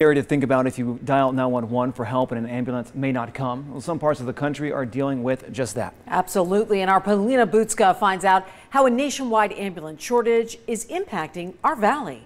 Scary to think about if you dial 911 for help and an ambulance may not come. Well, some parts of the country are dealing with just that. Absolutely. And our Polina Butska finds out how a nationwide ambulance shortage is impacting our valley.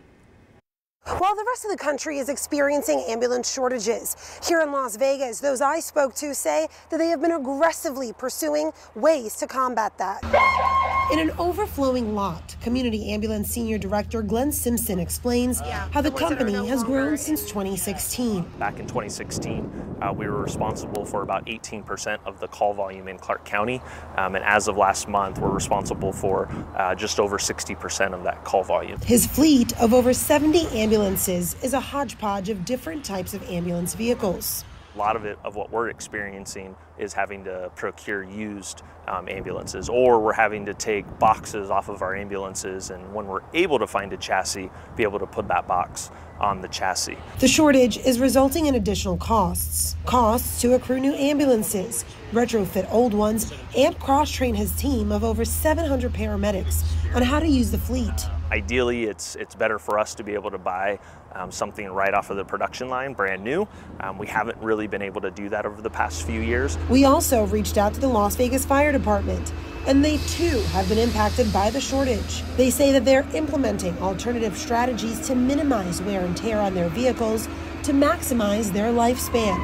While the rest of the country is experiencing ambulance shortages, here in Las Vegas, those I spoke to say that they have been aggressively pursuing ways to combat that. In an overflowing lot, Community Ambulance Senior Director Glenn Simpson explains how the company has grown since 2016. Back in 2016, uh, we were responsible for about 18% of the call volume in Clark County, um, and as of last month, we're responsible for uh, just over 60% of that call volume. His fleet of over 70 ambulances is a hodgepodge of different types of ambulance vehicles. A lot of it, of what we're experiencing, is having to procure used um, ambulances, or we're having to take boxes off of our ambulances, and when we're able to find a chassis, be able to put that box on the chassis. The shortage is resulting in additional costs. Costs to accrue new ambulances, retrofit old ones, and cross train his team of over 700 paramedics on how to use the fleet. Ideally, it's, it's better for us to be able to buy um, something right off of the production line, brand new. Um, we haven't really been able to do that over the past few years. We also reached out to the Las Vegas Fire Department, and they too have been impacted by the shortage. They say that they're implementing alternative strategies to minimize wear and tear on their vehicles to maximize their lifespan.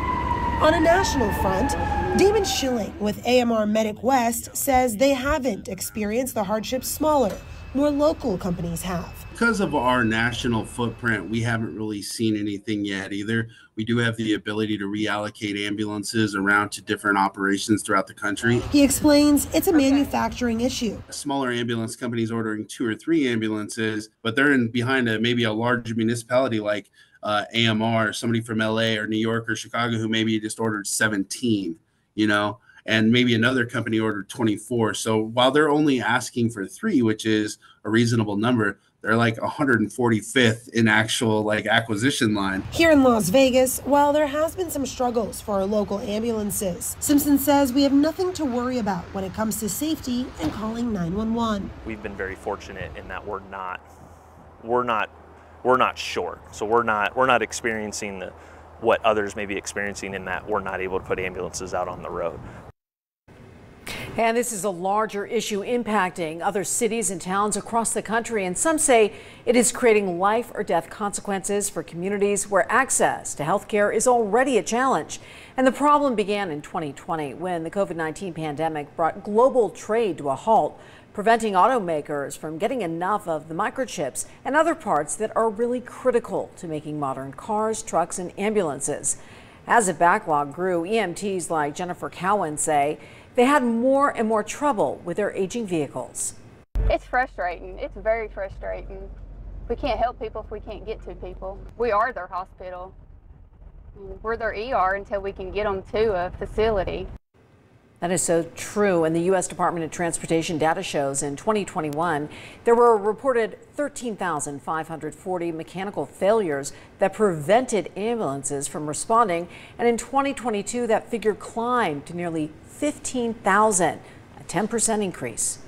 On a national front, Damon Schilling with AMR Medic West says they haven't experienced the hardships smaller, more local companies have. Because of our national footprint, we haven't really seen anything yet either. We do have the ability to reallocate ambulances around to different operations throughout the country. He explains it's a manufacturing issue. Smaller ambulance companies ordering two or three ambulances, but they're in behind a maybe a large municipality like uh, AMR, somebody from LA or New York or Chicago who maybe just ordered 17, you know, and maybe another company ordered 24. So while they're only asking for three, which is a reasonable number, they're like 145th in actual like acquisition line. Here in Las Vegas, while there has been some struggles for our local ambulances, Simpson says we have nothing to worry about when it comes to safety and calling 911. We've been very fortunate in that we're not we're not we're not short. So we're not we're not experiencing the, what others may be experiencing in that we're not able to put ambulances out on the road. And this is a larger issue impacting other cities and towns across the country. And some say it is creating life or death consequences for communities where access to health care is already a challenge. And the problem began in 2020 when the COVID 19 pandemic brought global trade to a halt, preventing automakers from getting enough of the microchips and other parts that are really critical to making modern cars, trucks, and ambulances. As the backlog grew, EMTs like Jennifer Cowan say they had more and more trouble with their aging vehicles. It's frustrating. It's very frustrating. We can't help people if we can't get to people. We are their hospital. We're their ER until we can get them to a facility. That is so true. And the U.S. Department of Transportation data shows in 2021, there were reported 13,540 mechanical failures that prevented ambulances from responding. And in 2022, that figure climbed to nearly 15,000, a 10% increase.